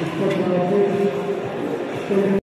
El cuerpo de.